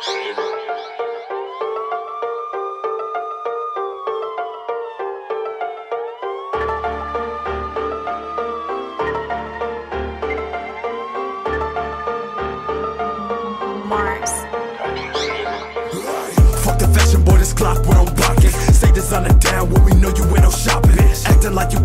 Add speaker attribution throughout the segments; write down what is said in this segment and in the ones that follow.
Speaker 1: Fuck the fashion boy, this clock where I'm blocking. Say designer down when we know you ain't no shopping. Acting like you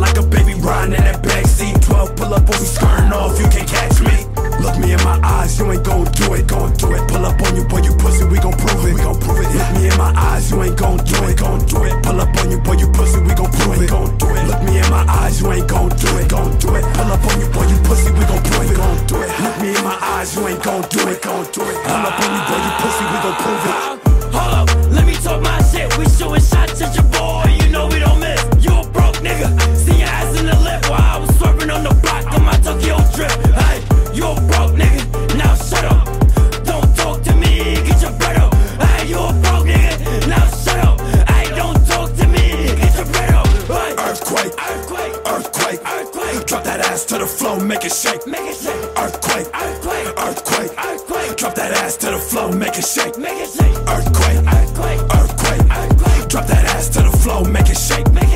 Speaker 1: like a baby riding in that backseat. 12 pull up, when we skirting off, you can't catch me. Look me in my eyes, you ain't gon' do it, gon' do it. Pull up on you, boy, you pussy, we gon' prove it, we gon' prove it. Look me in my eyes, you ain't gon' do it, gon' do it. Pull up on you, boy, you pussy, we gon' prove it, gon' do it. Look me in my eyes, you ain't gon' do it, gon' do it. Pull up on you, boy, you pussy, we gon' prove it, gon' do it. Look me in my eyes, you ain't gon' do it, gon' do it. Pull up on you, boy, you pussy, we gon' prove it.
Speaker 2: Ass to
Speaker 1: the floor, make it shake.
Speaker 2: make it shake.
Speaker 1: Earthquake,
Speaker 2: Earthquake,
Speaker 1: earthquake,
Speaker 2: earthquake,
Speaker 1: Drop that ass to the floor, make it shake.
Speaker 2: make it shake.
Speaker 1: Earthquake,
Speaker 2: Earthquake,
Speaker 1: earthquake,
Speaker 2: earthquake,
Speaker 1: Drop that ass to the floor, make it shake.
Speaker 2: make it